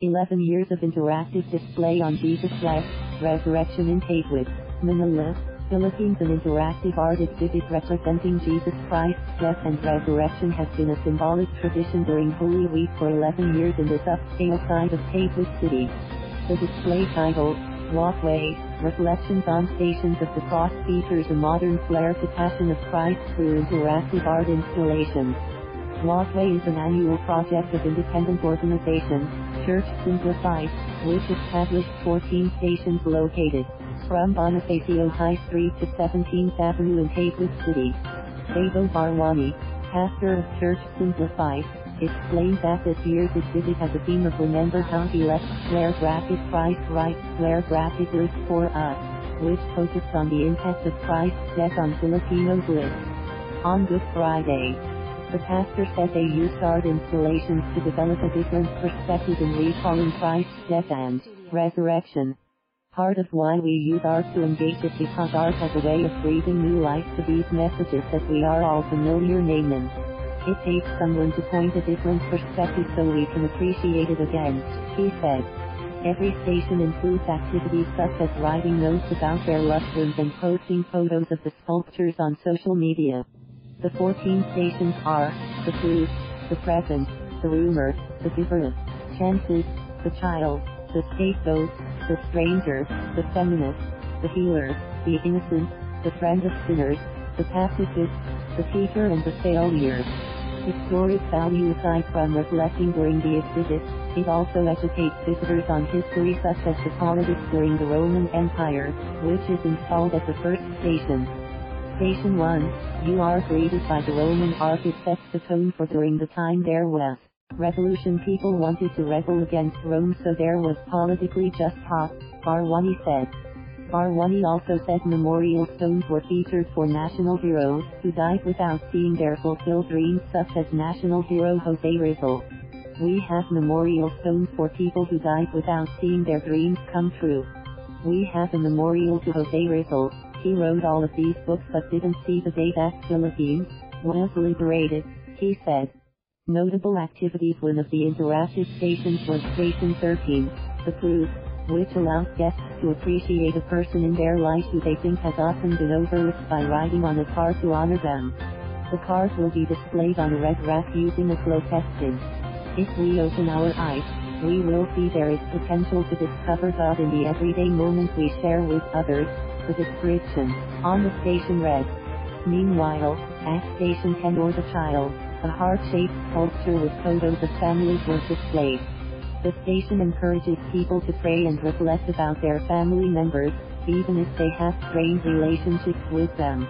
11 years of interactive display on Jesus' life, resurrection in Taguig, Manila, Philippines An interactive art exhibit representing Jesus Christ's death and resurrection has been a symbolic tradition during Holy Week for 11 years in this upscale side of Taguig City. The display titled, Walkway, Reflections on Stations of the Cross features a modern flair to Passion of Christ through interactive art installations. Walkway is an annual project of independent organization, Church Simplified, which established 14 stations located from Bonifacio High Street to 17th Avenue in Taguig City. Bebo Bharwani, pastor of Church Simplified, explained that this year's exhibit has a theme of Remember how he left Flair Graphic Christ right Flair Graphic List for us, which focused on the impact of Christ's death on Filipino lives. On Good Friday, the pastor said they used art installations to develop a different perspective in recalling Christ's death and resurrection. Part of why we use art to engage is because art has a way of breathing new life to these messages that we are all familiar naming. It takes someone to point a different perspective so we can appreciate it again, he said. Every station includes activities such as writing notes about their ones and posting photos of the sculptures on social media. The 14 stations are, the truth, the present, the rumor, the giver, chances, the child, the scapegoat, the stranger, the feminist, the healer, the innocent, the friend of sinners, the pacifist, the teacher and the failure. Historic value aside from reflecting during the exhibit, it also educates visitors on history such as the politics during the Roman Empire, which is installed at the first station. Station 1, you are greeted by the Roman it the tone for during the time there was revolution people wanted to rebel against Rome so there was politically just talk, Bharwani said. Bharwani also said memorial stones were featured for national heroes who died without seeing their fulfilled dreams such as national hero Jose Rizal. We have memorial stones for people who died without seeing their dreams come true. We have a memorial to Jose Rizal. He wrote all of these books but didn't see the day that Philippines was liberated, he said. Notable activities One of the interactive stations was Station 13, The Cruise, which allows guests to appreciate a person in their life who they think has often been overlooked by riding on a car to honor them. The cars will be displayed on a red rack using a flow testing. If we open our eyes, we will see there is potential to discover God in the everyday moments we share with others, the description on the station read. Meanwhile, at Station 10 or the child, a heart-shaped sculpture with photos of families were displayed. The station encourages people to pray and reflect about their family members, even if they have strained relationships with them.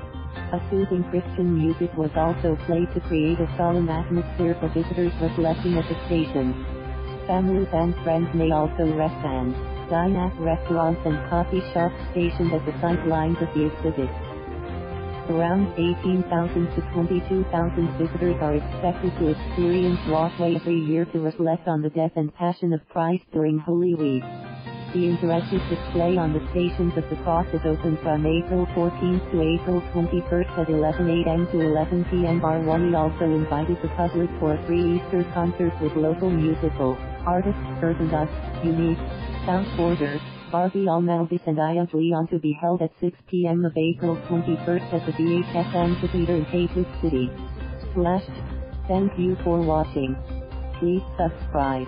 A soothing Christian music was also played to create a solemn atmosphere for visitors reflecting at the station. Families and friends may also rest and dine at restaurants and coffee shops stationed at the sidelines of the exhibit. Around 18,000 to 22,000 visitors are expected to experience Walkway every year to reflect on the death and passion of Christ during Holy Week. The interactive display on the Stations of the Cross is open from April 14th to April 21st at 11 a.m. to 11 p.m. Bar Bharwani also invited the public for a free Easter concert with local musical artists Urbandub, Unique, South Border, Barbie Almalbis and I of Leon to be held at 6 p.m. of April 21st at the BHS Amphitheater in Taguig City. Last, Thank you for watching. Please subscribe.